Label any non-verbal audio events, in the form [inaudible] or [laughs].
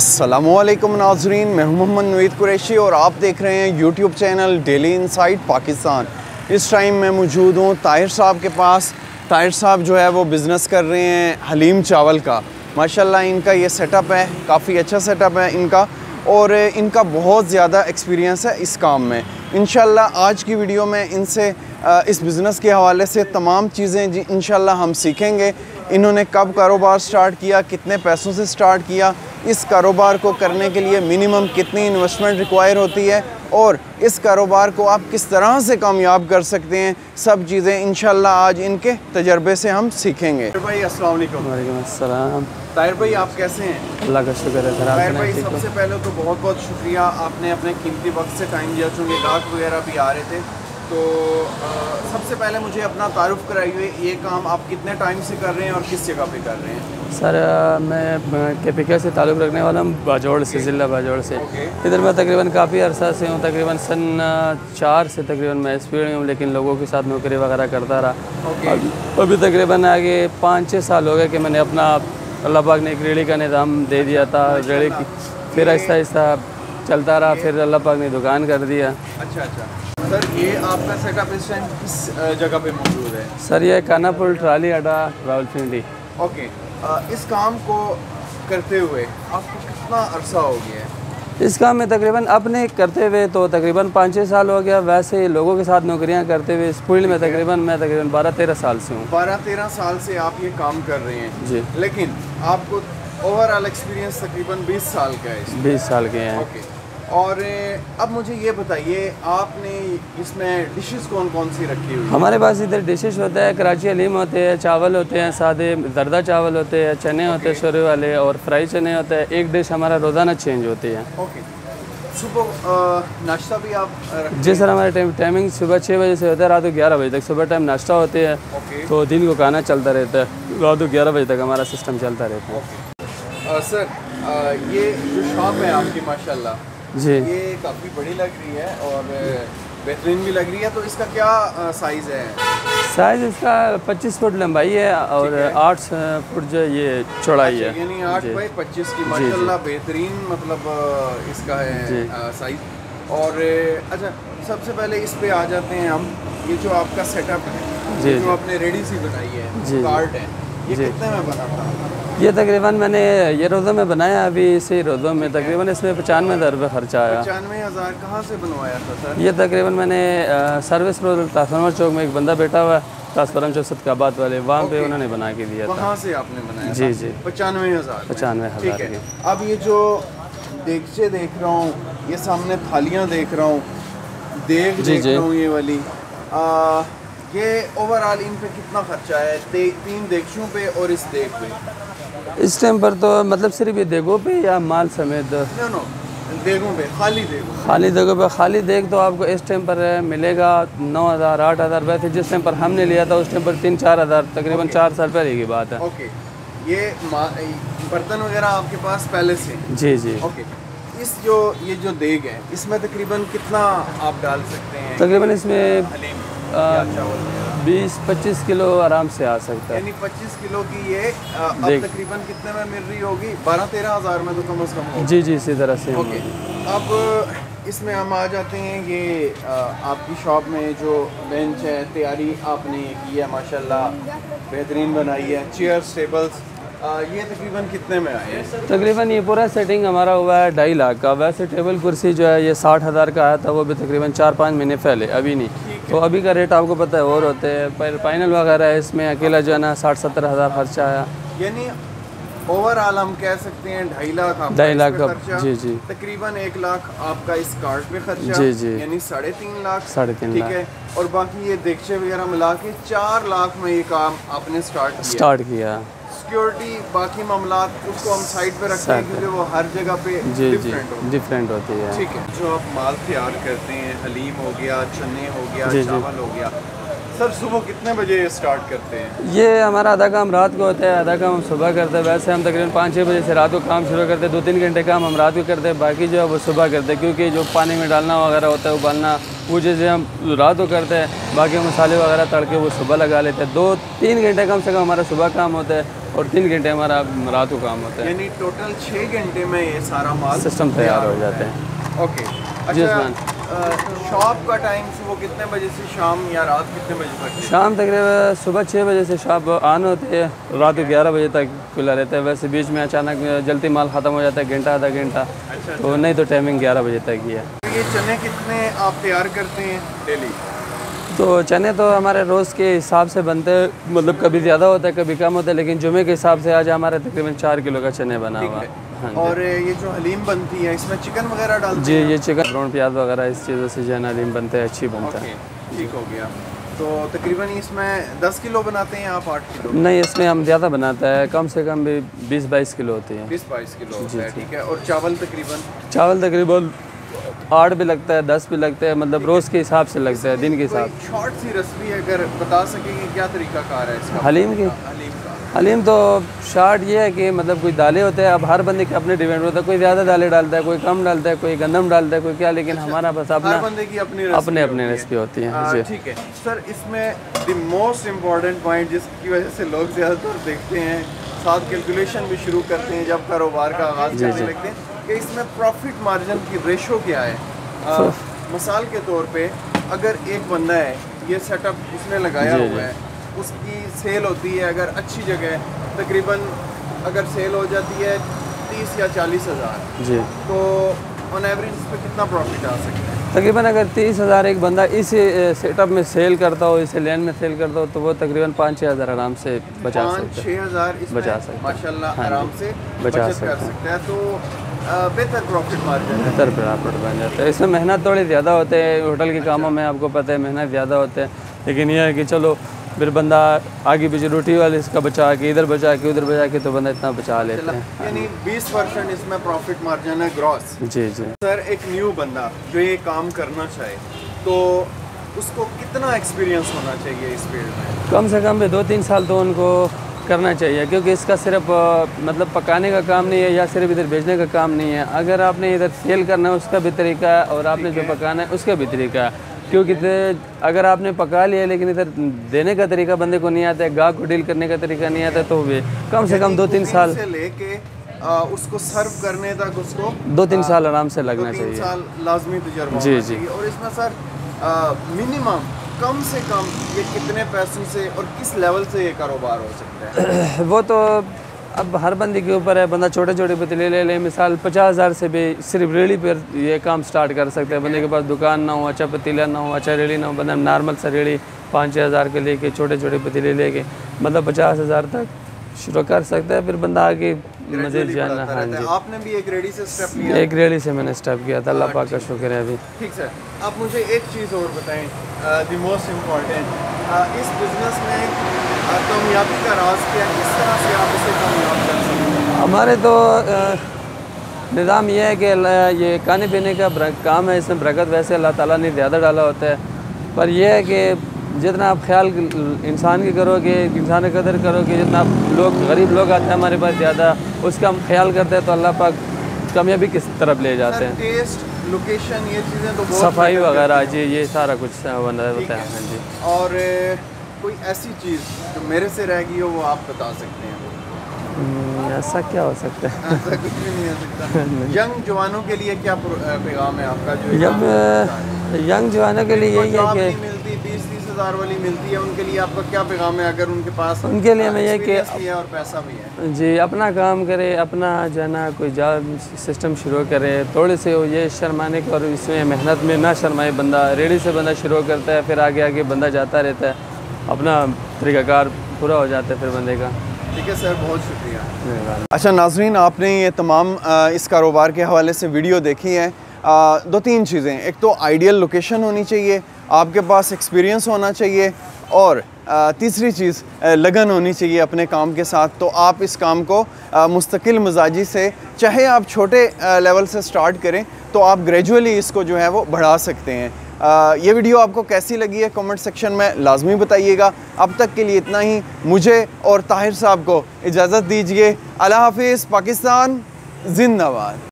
असलम नाजरीन, मैं हूँ मोहम्मद नवीद कुरैशी और आप देख रहे हैं YouTube channel Daily Insight Pakistan इस टाइम मैं मौजूद हूँ ताहिर साहब के पास। ताहिर साहब जो है वो बिज़नेस कर रहे हैं हलीम चावल का। माशाल्लाह इनका ये सेटअप है, काफ़ी अच्छा सेटअप है इनका और इनका बहुत ज़्यादा एक्सपीरियंस है इस काम में। इन आज की वीडियो में इनसे इस बिज़नेस के हवाले से तमाम चीज़ें इन हम सीखेंगे। इन्होंने कब कारोबार स्टार्ट किया, कितने पैसों से स्टार्ट किया इस कारोबार को करने के लिए मिनिमम कितनी इन्वेस्टमेंट रिक्वायर होती है और इस कारोबार को आप किस तरह से कामयाब कर सकते हैं सब चीज़ें इन आज इनके तजर्बे से हम सीखेंगे। भाई अस्सलाम ताहिर भाई आप कैसे हैं? अल्लाह का शुक्र है सर ताहिर भाई सबसे पहले तो बहुत बहुत शुक्रिया। आपने अपने कीमती वक्त से टाइम दिया चूँकि गाहक वगैरह भी आ रहे थे। तो आ, सबसे पहले मुझे अपना तारुफ कराइए ये काम आप कितने टाइम से कर रहे हैं और किस जगह पे कर रहे हैं? सर मैं के पी के से ताल्लुक़ रखने वाला हूँ बाजोड़ से ज़िला बाजोड़ से। इधर मैं तकरीबन काफ़ी अरसा से हूँ तकरीबन सन चार से तकरीबन मैं स्पीड में हूँ लेकिन लोगों के साथ नौकरी वगैरह करता रहा। अभी, अभी तकरीबन आगे पाँच छः साल हो गए कि मैंने अपना अल्लाह पाक ने एक रेड़ी का निज़ाम दे दिया था रेड़ी की। फिर आहिस्ता आहिस्ता चलता रहा फिर अल्लाह पाक ने दुकान कर दिया। अच्छा अच्छा। सर ये आपका सेटअप इस टाइम किस जगह पे मौजूद है? सर ये कानापुर ट्राली अड्डा रावलपिंडी। ओके इस काम को करते हुए आपको कितना अरसा हो गया है? इस काम में तकरीबन अपने करते हुए तो तकरीबन पाँच छः साल हो गया। वैसे लोगों के साथ नौकरियाँ करते हुए इस फ़ील्ड में तकरीबन मैं तकरीबन बारह तेरह साल से हूँ। बारह तेरह साल से आप ये काम कर रहे हैं। जी। लेकिन आपको ओवरऑल एक्सपीरियंस तकरीबन बीस साल का है बीस साल के हैं। ओके और अब मुझे ये बताइए आपने इसमें डिशेस कौन कौन सी रखी हुई हमारे पास इधर डिशेस होता है कराची हलीम होते हैं चावल होते हैं सादे दरदा चावल होते हैं चने होते हैं शोरे वाले और फ्राई चने होते हैं एक डिश हमारा रोज़ाना चेंज होती है। ओके सुबह नाश्ता भी आप जी सर हमारा टाइम टाइमिंग सुबह छः बजे से होता है रात को ग्यारह बजे तक। सुबह टाइम नाश्ता होते हैं तो दिन को खाना चलता रहता है रात को ग्यारह बजे तक हमारा सिस्टम चलता रहता है। सर ये जो शॉप है आपकी माशाल्लाह जी। ये काफ़ी बड़ी लग रही है और बेहतरीन भी लग रही है तो इसका क्या साइज़ है? साइज़ इसका 25 फुट लंबाई है और आठ फुट जो ये चौड़ाई अच्छा, है। यानी आठ बाई पच्चीस की माशाल्लाह बेहतरीन मतलब इसका है साइज़ और अच्छा सबसे पहले इस पे आ जाते हैं हम। ये जो आपका सेटअप है जी जो आपने रेडी सी बनाई है कार्ड है ये कितने में बना था? ये तकरीबन मैंने ये रोज़ों में बनाया अभी इसी रोज़ों में तकरीबन इसमें पचानवे हज़ार रुपये खर्चा आया। पचानवे हज़ार कहाँ से बनवाया था सर? ये तकरीबन मैंने सर्विस रोड ट्रांसफार्मर चौक में एक बंदा बैठा हुआ है ट्रांसफार्म चौक सदकाबाद वाले वहाँ पे उन्होंने बना के दिया था। से आपने बनाया जी जी। पचानवे हज़ार पचानवे हज़ार अब ये जो देगचे देख रहा हूँ ये सामने थालियाँ देख रहा हूँ देख देख रहा हूँ ये वाली। ये ओवरऑल इन पे कितना खर्चा है? तीन देगचों पे और इस देख पे। इस टाइम पर तो मतलब सिर्फ़ ये देगों पे या माल समेत देगों पे खाली देगों खाली देगों पे खाली देग तो आपको इस टाइम पर मिलेगा नौ हज़ार आठ हज़ार वैसे जिस टाइम पर हमने लिया था उस टाइम पर तीन चार हज़ार तकरीबन चार साल पहले की बात है ओके ये बर्तन वगैरह आपके पास पहले से जी जी ओके इस जो ये जो देग है इसमें तकरीबन कितना आप डाल सकते हैं तकरीबन इसमें बीस पच्चीस किलो आराम से आ सकता है। यानी पच्चीस किलो की ये अब तकरीबन कितने में मिल रही होगी? बारह तेरह हज़ार में तो कम अज़ कम जी जी इसी तरह से। ओके अब इसमें हम आ जाते हैं। ये आपकी शॉप में जो बेंच है तैयारी आपने की है माशाल्लाह। बेहतरीन बनाई है। चेयर्स टेबल्स ये तकरीबन कितने में आए तकरीबन ये पूरा सेटिंग हमारा हुआ है ढाई लाख का। वैसे टेबल कुर्सी जो है ये साठ हज़ार का आया था वो भी तकरीबन चार पाँच महीने पहले अभी नहीं। तो अभी का रेट आपको पता है और होते हैं। पर फाइनल वगैरह है इसमें अकेला जो है ना साठ सत्तर हज़ार खर्चा आया। यानी ओवरऑल हम कह सकते हैं ढाई लाख ढाई लाख का जी जी। तकरीबन एक लाख आपका इस कार्ड पे खर्चा जी जी। यानी साढ़े तीन लाख। साढ़े तीन ठीक है? और बाकी ये देखे वगैरह मिला के चार लाख में ये काम आपने स्टार्ट स्टार्ट किया। सिक्योरिटी बाकी मामला उसको हम साइड पे रखते हैं क्योंकि वो हर जगह पे जी डिफरेंट जी डिफरेंट होती है। ठीक है। जो आप माल तैयार करते हैं हलीम हो गया चने हो गया चावल हो गया सर सुबह कितने बजे स्टार्ट करते हैं? ये हमारा आधा काम रात को होता है आधा काम हम सुबह करते हैं। वैसे हम तकरीबन पाँच छः बजे से रात को काम शुरू करते हैं दो तीन घंटे काम हम रात को करते हैं बाकी जो है वो सुबह करते हैं क्योंकि जो पानी में डालना वगैरह होता है उबालना वो जैसे हम रात को करते हैं बाकी मसाले वगैरह तड़के वो सुबह लगा लेते हैं। दो तीन घंटे कम से कम हमारा सुबह काम होता है। और तीन घंटे हमारा रात को काम होता है। यानी टोटल छः घंटे में ये सारा माल सिस्टम तैयार हो जाते हैं। ओके अच्छा शॉप का टाइम वो कितने बजे से शाम या रात कितने बजे तक? शाम तकरीबन सुबह छः बजे से शॉप ऑन होती है रात को ग्यारह बजे तक खुला रहता है। वैसे बीच में अचानक जल्दी माल ख़त्म हो जाता है घंटा आधा घंटा। अच्छा तो नहीं तो टाइमिंग ग्यारह बजे तक ही है। ये चने कितने आप तैयार करते हैं? डेली तो चने तो हमारे रोज़ के हिसाब से बनते हैं मतलब कभी ज़्यादा होता है कभी कम होता है लेकिन जुमे के हिसाब से आज हमारे तकरीबन चार किलो का चने बना हुआ। है। हाँ और ये जो हलीम बनती है इसमें चिकन वगैरह डालते जी ये चिकन ब्राउन प्याज वगैरह इस चीज़ों से जो है हलीम बनते हैं अच्छी बनता है। ठीक हो गया। तो तकरीबन इसमें 10 किलो बनाते हैं आप 8 किलो? नहीं इसमें हम ज़्यादा बनाते हैं कम से कम भी बीस बाईस किलो होती है। 20 22 किलो ठीक है। और चावल तकरीबन? चावल तकरीबन आठ भी लगता है दस भी लगता है मतलब रोज़ के हिसाब से लगता है दिन के हिसाब शॉर्ट सी रेसिपी अगर बता सकेंगे क्या तरीका कार है इसका? हलीम की? हलीम तो शार्ट ये है कि मतलब कोई दालें होते हैं अब हर बंदे के अपने डिपेंड होता है कोई ज़्यादा दालें डालता है कोई कम डालता है कोई गंदम डालता है कोई क्या लेकिन हमारा बस हर अपना बंदे की अपनी अपने अपने रेसिपी होती है हाँ, ठीक है। सर इसमें द मोस्ट इंपॉर्टेंट पॉइंट जिसकी वजह से लोग ज़्यादातर देखते हैं साथ कैलकुलेशन भी शुरू करते हैं जब कारोबार का आगाज़ करने लगते हैं कि इसमें प्रॉफिट मार्जिन की रेशो क्या है? आ, मिसाल के तौर पे अगर एक बंदा है ये सेटअप उसने लगाया हुआ है उसकी सेल होती है अगर अच्छी जगह है, तकरीबन अगर सेल हो जाती है तीस या चालीस हज़ार तो ऑन एवरेज इस पर कितना प्रॉफिट आ सकता है? तकरीबन अगर तीस हज़ार एक बंदा इस सेटअप में सेल करता हो इसे लैंड में सेल करता हो तो वो तकरीबन पाँच छः हज़ार आराम से बचा सकता है। छः हज़ार बचा सकते हैं। माशाल्लाह हाँ आराम से बचा सकते हैं। तो बेहतर प्रॉफिट मार्जिन बेहतर प्रॉफिट बन जाता है। इसमें मेहनत थोड़ी ज़्यादा होते हैं। होटल के कामों में आपको पता है मेहनत ज़्यादा होते हैं। लेकिन यह है कि चलो फिर बंदा आगे पीछे रोटी वाले इसका बचा के इधर बचा के उधर बचा के तो बंदा इतना बचा लेते हैं। यानी 20 परसेंट इसमें प्रॉफिट मार्जिन है ग्रॉस जी जी। सर एक न्यू बंदा जो ये काम करना चाहे तो उसको कितना एक्सपीरियंस होना चाहिए इस फ़ील्ड में? कम से कम दो तीन साल तो उनको करना चाहिए क्योंकि इसका सिर्फ़ मतलब पकाने का काम नहीं है या सिर्फ़ इधर भेजने का काम नहीं है। अगर आपने इधर सेल करना है उसका भी तरीका है और आपने जो पकाना है उसका भी तरीका है। क्योंकि अगर आपने पका लिया लेकिन इधर देने का तरीका बंदे को नहीं आता है गाहक को डील करने का तरीका नहीं आता तो भी कम से कम दो तीन साल से लेके उसको सर्व करने तक उसको दो तीन साल आराम से लगना चाहिए। साल लाजमी तजर्बा जी, जी। और इसमें सर मिनिमम कम से कम ये कितने पैसों से और किस लेवल से ये कारोबार हो सकता है? [clears throat] वो तो अब हर बंदे के ऊपर है, बंदा छोटे छोटे पतीले ले ले, मिसाल पचास हज़ार से भी सिर्फ़ रेड़ी पर ये काम स्टार्ट कर सकते हैं। बंदे के पास दुकान ना हो अच्छा पतीला ना हो अच्छा रेड़ी ना हो, बंदा नॉर्मल सा रेड़ी पाँच छः हज़ार के लेके छोटे छोटे पतीले लेके मतलब पचास हज़ार तक शुरू कर सकता है। फिर बंदा आगे Gradually जाना हाँ है। जी आपने भी एक रेडी से स्टेप लिया। एक रेड़ी से मैंने स्टेप किया था। अल्लाह पाक का शुक्र है अभी। ठीक सर। आप मुझे एक चीज़ और बताएँ द मोस्ट इंपॉर्टेंट इस बिज़नेस में कामयाबी का राज क्या है किस तरह से आप इसे कामयाब कर सकते हैं? हमारे तो निज़ाम ये है कि ये खाने पीने का काम है। इसमें बरकत वैसे अल्लाह ताला ने ज़्यादा डाला होता है। पर यह है कि जितना आप ख्याल इंसान की करोगे इंसान की कदर करोगे जितना आप लोग गरीब लोग आते हैं हमारे पास ज़्यादा उसका हम ख्याल करते हैं तो अल्लाह पाक कामयाबी किस तरफ़ ले जाते हैं? टेस्ट लोकेशन ये चीज़ें तो सफ़ाई वगैरह जी ये सारा कुछ बना होता है। हाँ जी। और कोई ऐसी चीज़ जो मेरे से रह गई हो वो आप बता सकते हैं? हम्म, ऐसा क्या हो सकता है? ऐसा कुछ भी नहीं हो सकता। [laughs] यंग जवानों के लिए क्या पैगाम है आपका जो यंग यंग जवानों के लिए यही है कि मिलती बीस हज़ार वाली मिलती है उनके लिए आपका क्या पैगाम है अगर उनके पास उनके लिए मैं ये कि है और पैसा भी है? जी अपना काम करे अपना जो है ना कोई जॉब सिस्टम शुरू करे थोड़े से वो ये शर्माने के और इसमें मेहनत में ना शर्माए बंदा रेडी से बंदा शुरू करता है फिर आगे आगे बंदा जाता रहता है अपना तरीकाकार पूरा हो जाता है फिर बंदे का। ठीक है सर बहुत शुक्रिया। धन्यवाद। अच्छा नाजरीन आपने ये तमाम इस कारोबार के हवाले से वीडियो देखी है। अ, दो तीन चीज़ें। एक तो आइडियल लोकेशन होनी चाहिए आपके पास एक्सपीरियंस होना चाहिए और तीसरी चीज़ लगन होनी चाहिए अपने काम के साथ। तो आप इस काम को मुस्तकिल मिजाजी से चाहे आप छोटे लेवल से स्टार्ट करें तो आप ग्रेजुअली इसको जो है वो बढ़ा सकते हैं। अ, ये वीडियो आपको कैसी लगी है कमेंट सेक्शन में लाजमी बताइएगा। अब तक के लिए इतना ही। मुझे और ताहिर साहब को इजाज़त दीजिए। अल्लाह हाफिज़ पाकिस्तान जिंदाबाद।